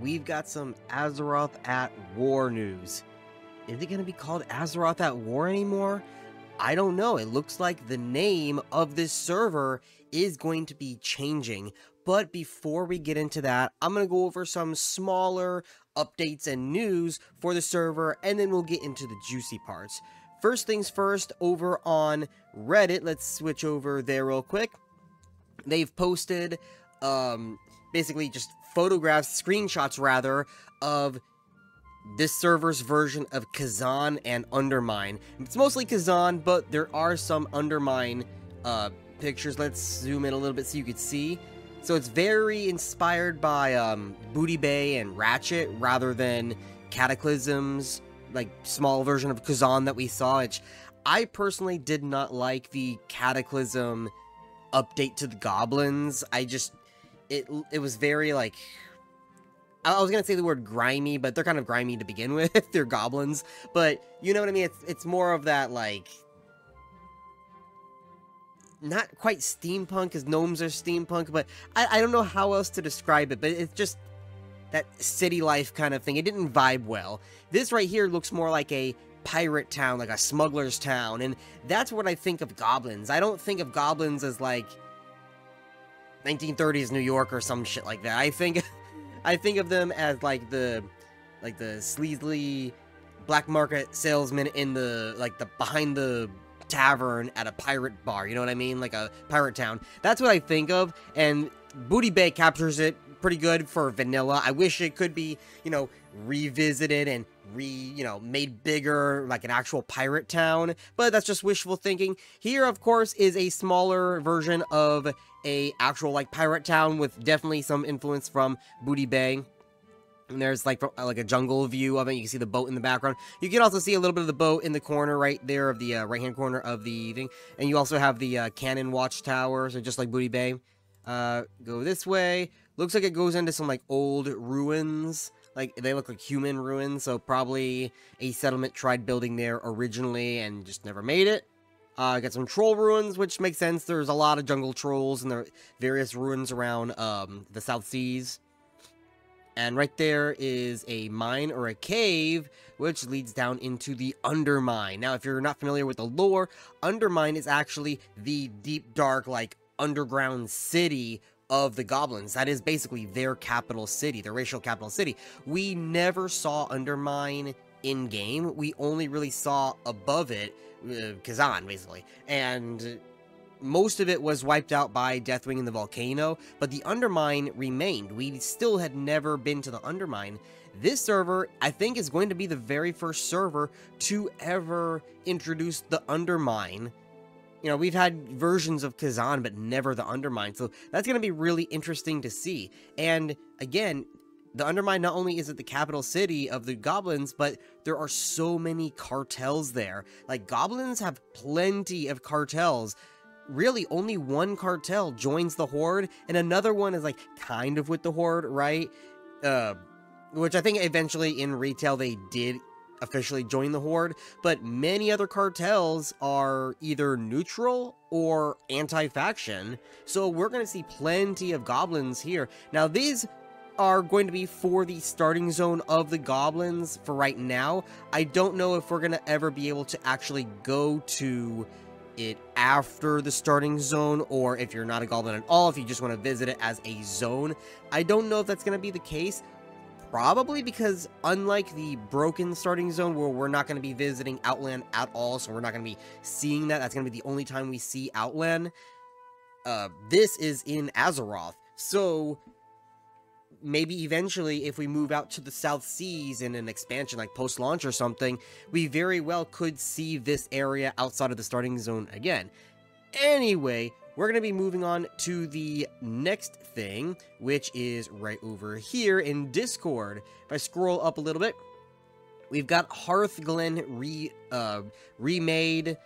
we've got some Azeroth at War news. Is it going to be called Azeroth at War anymore? I don't know. It looks like the name of this server is going to be changing. But before we get into that, I'm going to go over some smaller updates and news for the server, and then we'll get into the juicy parts. First things first, over on Reddit, let's switch over there real quick. They've posted um, basically just photographs, screenshots rather, of this server's version of Kezan and Undermine. It's mostly Kezan, but there are some Undermine uh, pictures. Let's zoom in a little bit so you can see. So it's very inspired by um, Booty Bay and Ratchet rather than Cataclysm's like small version of Kezan that we saw. Which I personally did not like the Cataclysm update to the goblins. I just it it was very like I was gonna say the word grimy, but they're kind of grimy to begin with. they're goblins, but you know what I mean. It's it's more of that like not quite steampunk because gnomes are steampunk, but I, I don't know how else to describe it. But it's just that city life kind of thing. It didn't vibe well. This right here looks more like a pirate town, like a smuggler's town, and that's what I think of goblins. I don't think of goblins as like 1930s New York or some shit like that. I think I think of them as like the like the sleazy black market salesman in the like the behind the tavern at a pirate bar. You know what I mean? Like a pirate town. That's what I think of. And Booty Bay captures it pretty good for vanilla. I wish it could be, you know, revisited and re, you know, made bigger like an actual pirate town, but that's just wishful thinking. Here, of course, is a smaller version of a actual like pirate town with definitely some influence from Booty Bay. And there's like like a jungle view of it. You can see the boat in the background. You can also see a little bit of the boat in the corner right there of the uh, right hand corner of the thing. And you also have the uh, cannon watchtower, so just like Booty Bay. Uh, go this way. Looks like it goes into some like old ruins. Like they look like human ruins, so probably a settlement tried building there originally and just never made it. Uh, got some troll ruins, which makes sense. There's a lot of jungle trolls and there are various ruins around um, the South Seas. And right there is a mine or a cave, which leads down into the Undermine. Now, if you're not familiar with the lore, Undermine is actually the deep, dark, like, underground city of the goblins. That is basically their capital city, their racial capital city. We never saw Undermine in-game. We only really saw above it uh, Kezan, basically. And most of it was wiped out by Deathwing and the volcano, but the Undermine remained. We still had never been to the Undermine. This server, I think, is going to be the very first server to ever introduce the Undermine. You know, we've had versions of Kezan, but never the Undermine, so that's going to be really interesting to see. And again, the Undermine not only is it the capital city of the goblins, but there are so many cartels there. Like, goblins have plenty of cartels. Really, only one cartel joins the Horde, and another one is, like, kind of with the Horde, right? Uh, which I think eventually in retail they did officially join the Horde, but many other cartels are either neutral or anti-faction, so we're going to see plenty of goblins here. Now, these are going to be for the starting zone of the goblins for right now. I don't know if we're going to ever be able to actually go to it after the starting zone or if you're not a goblin at all, if you just want to visit it as a zone. I don't know if that's going to be the case. Probably because unlike the broken starting zone where we're not going to be visiting Outland at all, so we're not going to be seeing that, that's going to be the only time we see Outland, uh, this is in Azeroth. So maybe eventually if we move out to the South Seas in an expansion like post-launch or something, we very well could see this area outside of the starting zone again. Anyway, we're going to be moving on to the next thing, which is right over here in Discord. If I scroll up a little bit, we've got Hearthglen re, uh, remade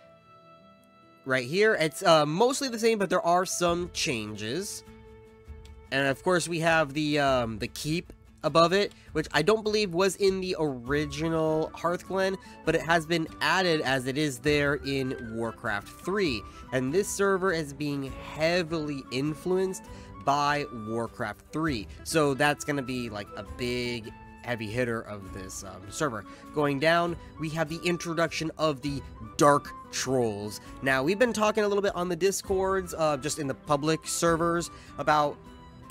right here. It's uh, mostly the same, but there are some changes. And of course, we have the um, the keep above it, which I don't believe was in the original Hearthglen, but it has been added as it is there in Warcraft 3. And this server is being heavily influenced by Warcraft 3. So that's going to be like a big heavy hitter of this um, server. Going down, we have the introduction of the Dark Trolls. Now, we've been talking a little bit on the Discords, uh, just in the public servers, about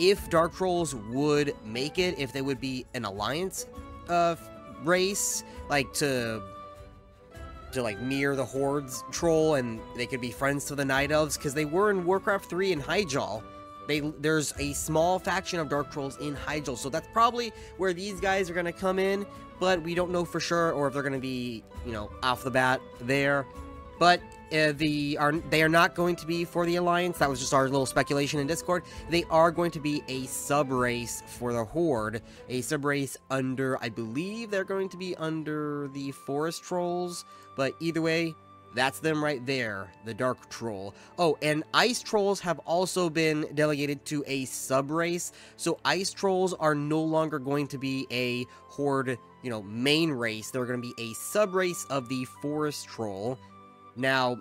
if Dark Trolls would make it, if they would be an alliance uh, race, like to to like mirror the Horde's troll, and they could be friends to the Night Elves, because they were in Warcraft 3 in Hyjal. They, there's a small faction of Dark Trolls in Hyjal, so that's probably where these guys are to come in, but we don't know for sure, or if they're to be, you know, off the bat there. But uh, the are they are not going to be for the Alliance. That was just our little speculation in Discord. They are going to be a sub race for the Horde, a sub race under, I believe they're going to be under the Forest Trolls. But either way, that's them right there, the Dark Troll. Oh, and Ice Trolls have also been delegated to a sub-race, so Ice Trolls are no longer going to be a Horde, you know, main race. They're going to be a sub-race of the Forest Troll. Now,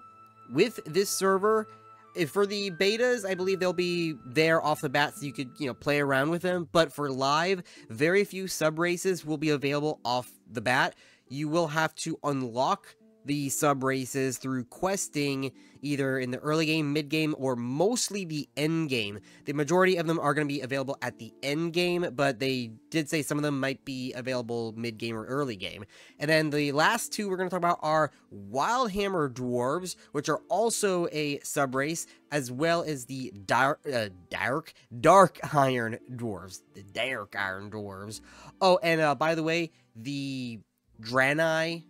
with this server, if for the betas, I believe they'll be there off the bat so you could, you know, play around with them. But for live, very few sub-races will be available off the bat. You will have to unlock the sub races through questing either in the early game, mid game, or mostly the end game. The majority of them are going to be available at the end game, but they did say some of them might be available mid game or early game. And then the last two we're going to talk about are Wildhammer Dwarves, which are also a sub race, as well as the dark, uh, dark, dark Iron Dwarves. The Dark Iron Dwarves. Oh, and uh, by the way, the Draenei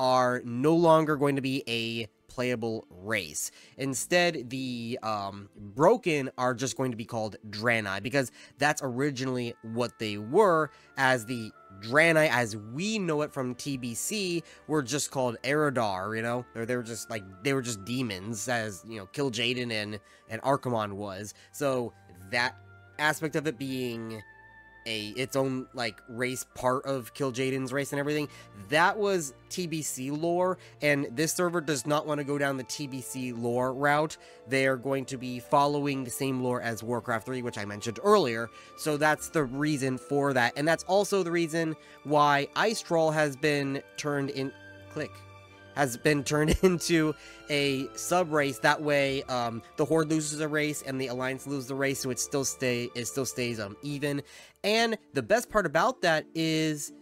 are no longer going to be a playable race. Instead, the um, Broken are just going to be called Draenei because that's originally what they were, as the Draenei, as we know it from TBC, were just called Eredar, you know? Or they were just like, they were just demons, as, you know, Kil'jaeden and, and Archimonde was. So that aspect of it being a its own like race part of Kil'jaeden's race and everything. That was TBC lore, and this server does not want to go down the TBC lore route. They are going to be following the same lore as Warcraft 3, which I mentioned earlier. So that's the reason for that, and that's also the reason why Ice Troll has been turned in. Click has been turned into a sub race. That way, um, the Horde loses a race and the Alliance loses the race, so it still stay it still stays um even. And the best part about that is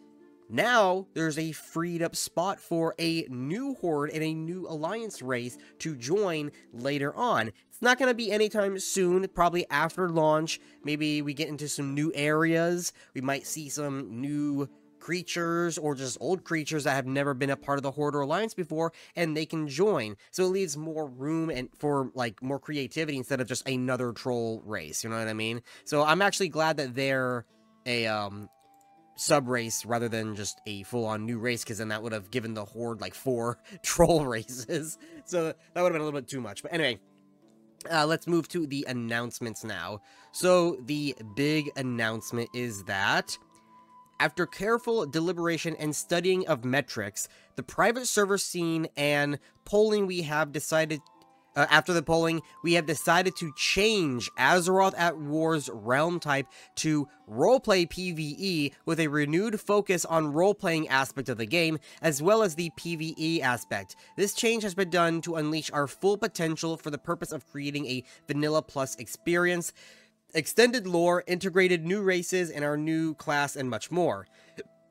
now there's a freed up spot for a new Horde and a new Alliance race to join later on. It's not going to be anytime soon, probably after launch. Maybe we get into some new areas. We might see some new creatures or just old creatures that have never been a part of the Horde or Alliance before, and they can join. So it leaves more room and for like more creativity instead of just another troll race. You know what I mean? So I'm actually glad that they're a um sub race rather than just a full on new race because then that would have given the horde like four troll races so that would have been a little bit too much but anyway uh, let's move to the announcements now so the big announcement is that after careful deliberation and studying of metrics, the private server scene and polling we have decided uh, after the polling, we have decided to change Azeroth at War's realm type to roleplay PvE with a renewed focus on role-playing aspect of the game, as well as the PvE aspect. This change has been done to unleash our full potential for the purpose of creating a Vanilla Plus experience extended lore, integrated new races, and our new class, and much more.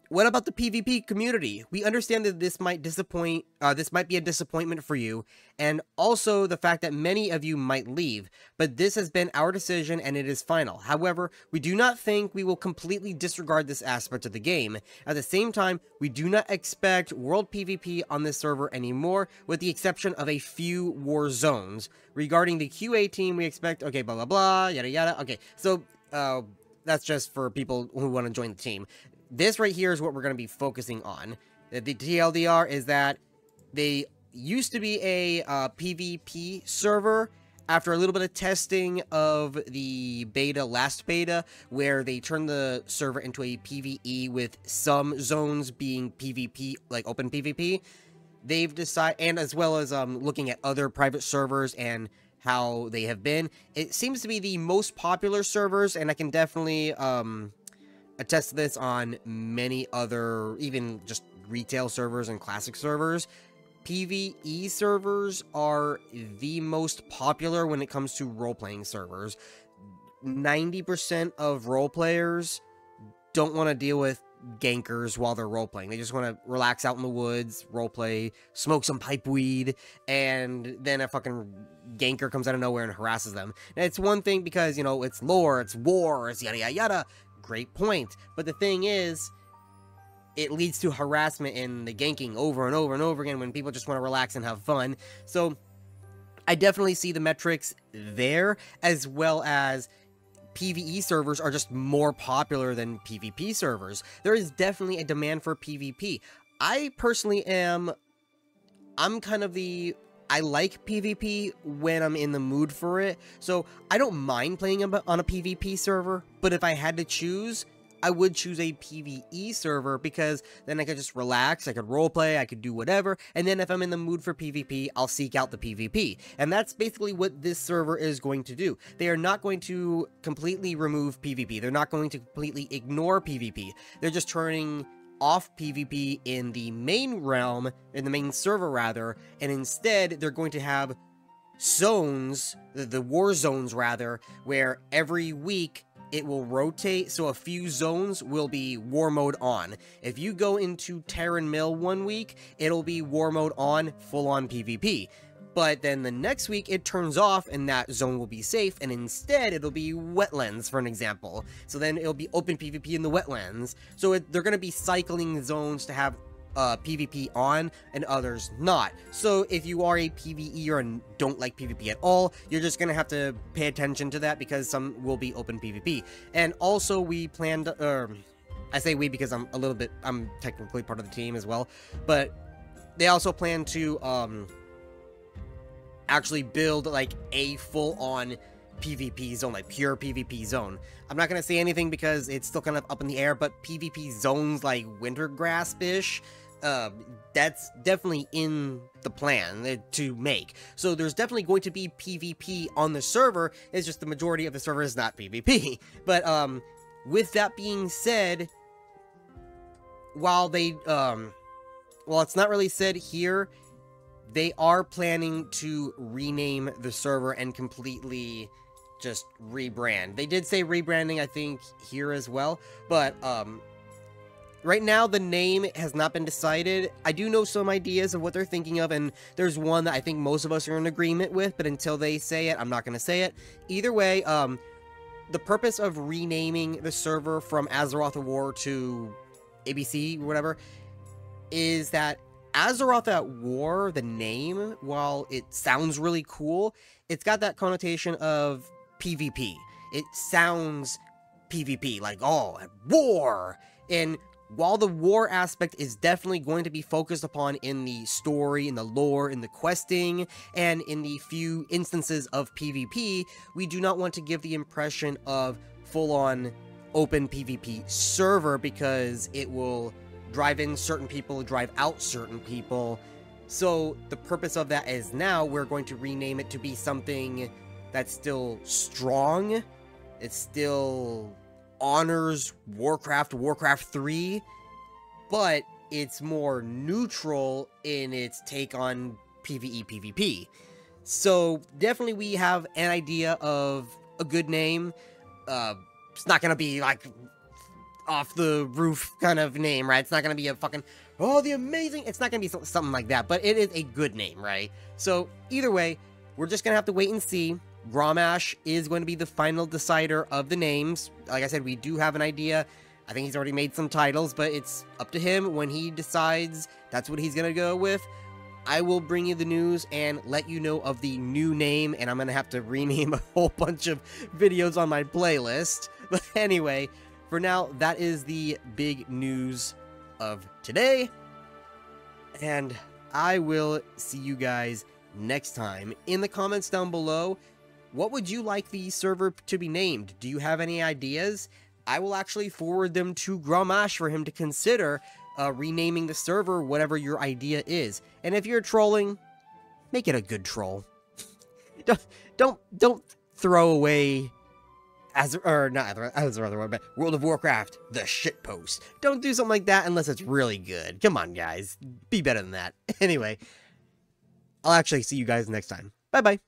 What about the PvP community? We understand that this might disappoint, uh, this might be a disappointment for you, and also the fact that many of you might leave, but this has been our decision and it is final. However, we do not think we will completely disregard this aspect of the game. At the same time, we do not expect world PvP on this server anymore, with the exception of a few war zones. Regarding the QA team, we expect, okay, blah, blah, blah, yada, yada. Okay, so, uh, that's just for people who want to join the team this right here is what we're going to be focusing on. The TLDR is that they used to be a uh, PvP server after a little bit of testing of the beta, last beta, where they turned the server into a PvE with some zones being PvP, like open PvP, they've decided, and as well as um, looking at other private servers and how they have been. It seems to be the most popular servers, and I can definitely um, attest to this on many other, even just retail servers and classic servers. PvE servers are the most popular when it comes to role-playing servers. 90% of role players don't want to deal with gankers while they're role playing. They just want to relax out in the woods, role play, smoke some pipe weed, and then a fucking ganker comes out of nowhere and harasses them. And it's one thing because, you know, it's lore, it's war, it's yada yada yada. Great point. But the thing is, it leads to harassment and the ganking over and over and over again when people just want to relax and have fun. So I definitely see the metrics there, as well as PvE servers are just more popular than PvP servers. There is definitely a demand for PvP. I personally am, I'm kind of the, I like PvP when I'm in the mood for it. So I don't mind playing on a PvP server, but if I had to choose, I would choose a PvE server because then I could just relax, I could roleplay, I could do whatever, and then if I'm in the mood for PvP, I'll seek out the PvP. And that's basically what this server is going to do. They are not going to completely remove PvP. They're not going to completely ignore PvP. They're just turning off PvP in the main realm, in the main server rather, and instead they're going to have zones, the, war zones rather, where every week it will rotate, so a few zones will be war mode on. If you go into Tarren Mill one week, it'll be war mode on, full on PvP. But then the next week it turns off and that zone will be safe and instead it'll be wetlands for an example. So then it'll be open PvP in the wetlands. So it, they're going to be cycling zones to have uh, PvP on and others not. So if you are a PvE and don't like PvP at all, you're just going to have to pay attention to that because some will be open PvP. And also we planned, uh, I say we because I'm a little bit, I'm technically part of the team as well, but they also plan to um, actually build like a full-on PvP zone, like pure PvP zone. I'm not going to say anything because it's still kind of up in the air, but PvP zones like Wintergrasp-ish, uh, that's definitely in the plan uh, to make. So there's definitely going to be PvP on the server, it's just the majority of the server is not PvP. But, um, with that being said, while they, um, well, it's not really said here, they are planning to rename the server and completely just rebrand. They did say rebranding, I think, here as well, but, um, Right now, the name has not been decided. I do know some ideas of what they're thinking of, and there's one that I think most of us are in agreement with, but until they say it, I'm not going to say it. Either way, um, the purpose of renaming the server from Azeroth War to ABC, or whatever, is that Azeroth at War, the name, while it sounds really cool, it's got that connotation of PvP. It sounds PvP, like, oh, at war! And while the war aspect is definitely going to be focused upon in the story, in the lore, in the questing, and in the few instances of PvP, we do not want to give the impression of full-on open PvP server because it will drive in certain people, drive out certain people. So the purpose of that is now we're going to rename it to be something that's still strong. It still honors Warcraft, Warcraft 3, but it's more neutral in its take on PvE, PvP. So definitely we have an idea of a good name. Uh, it's not gonna be like off the roof kind of name, right? It's not gonna be a fucking oh the amazing. It's not gonna be something like that, but it is a good name, right? So either way, we're just gonna have to wait and see. Grommash is going to be the final decider of the names. Like I said, we do have an idea. I think he's already made some titles, but it's up to him when he decides that's what he's going to go with. I will bring you the news and let you know of the new name, and I'm going to have to rename a whole bunch of videos on my playlist. But anyway, for now, that is the big news of today. And I will see you guys next time. In the comments down below, what would you like the server to be named? Do you have any ideas? I will actually forward them to Grommash for him to consider uh, renaming the server, whatever your idea is. And if you're trolling, make it a good troll. don't don't don't throw away as or not as rather one, but World of Warcraft, the shit post. Don't do something like that unless it's really good. Come on, guys, be better than that. Anyway, I'll actually see you guys next time. Bye bye.